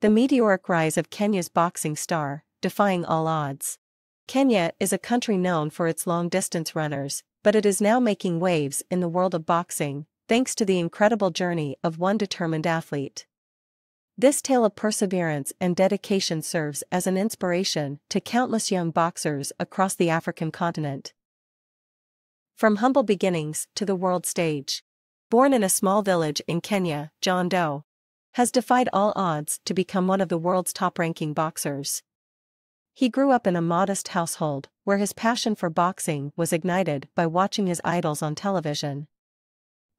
The meteoric rise of Kenya's boxing star, defying all odds. Kenya is a country known for its long distance runners, but it is now making waves in the world of boxing, thanks to the incredible journey of one determined athlete. This tale of perseverance and dedication serves as an inspiration to countless young boxers across the African continent. From humble beginnings to the world stage. Born in a small village in Kenya, John Doe has defied all odds to become one of the world's top ranking boxers. He grew up in a modest household where his passion for boxing was ignited by watching his idols on television.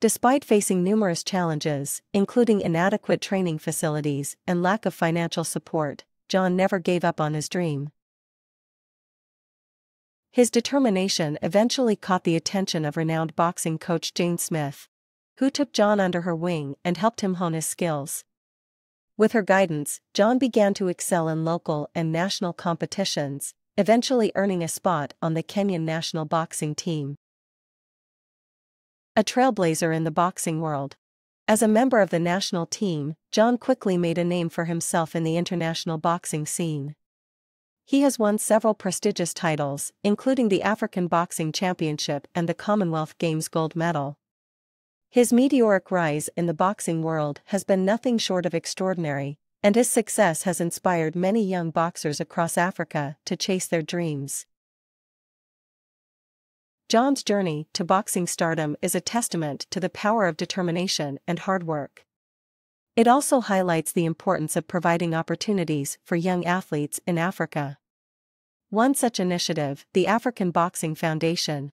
Despite facing numerous challenges, including inadequate training facilities and lack of financial support, John never gave up on his dream. His determination eventually caught the attention of renowned boxing coach Jane Smith, who took John under her wing and helped him hone his skills. With her guidance, John began to excel in local and national competitions, eventually earning a spot on the Kenyan national boxing team. A trailblazer in the boxing world. As a member of the national team, John quickly made a name for himself in the international boxing scene. He has won several prestigious titles, including the African Boxing Championship and the Commonwealth Games gold medal. His meteoric rise in the boxing world has been nothing short of extraordinary, and his success has inspired many young boxers across Africa to chase their dreams. John's journey to boxing stardom is a testament to the power of determination and hard work. It also highlights the importance of providing opportunities for young athletes in Africa. One such initiative, the African Boxing Foundation,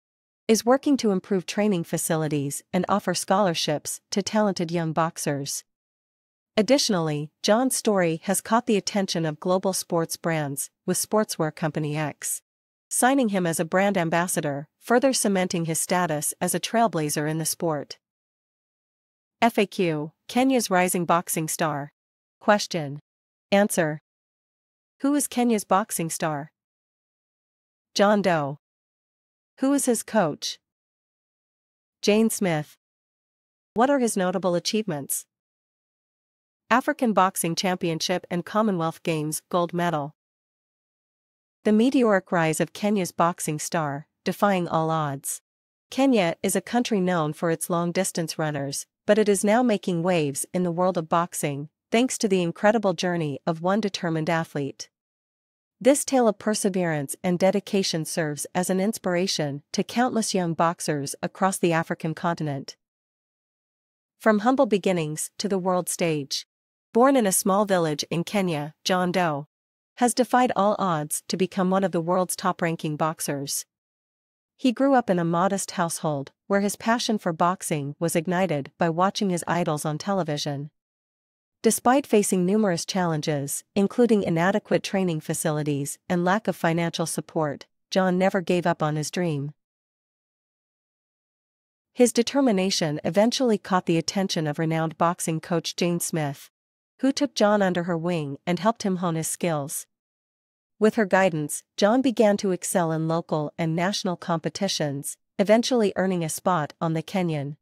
is working to improve training facilities and offer scholarships to talented young boxers. Additionally, John's story has caught the attention of global sports brands, with sportswear company X signing him as a brand ambassador, further cementing his status as a trailblazer in the sport. FAQ Kenya's rising boxing star. Question. Answer. Who is Kenya's boxing star? John Doe. Who is his coach? Jane Smith. What are his notable achievements? African Boxing Championship and Commonwealth Games gold medal. The meteoric rise of Kenya's boxing star, defying all odds. Kenya is a country known for its long distance runners, but it is now making waves in the world of boxing, thanks to the incredible journey of one determined athlete. This tale of perseverance and dedication serves as an inspiration to countless young boxers across the African continent. From humble beginnings to the world stage. Born in a small village in Kenya, John Doe has defied all odds to become one of the world's top ranking boxers. He grew up in a modest household, where his passion for boxing was ignited by watching his idols on television. Despite facing numerous challenges, including inadequate training facilities and lack of financial support, John never gave up on his dream. His determination eventually caught the attention of renowned boxing coach Jane Smith, who took John under her wing and helped him hone his skills. With her guidance, John began to excel in local and national competitions, eventually earning a spot on the Kenyan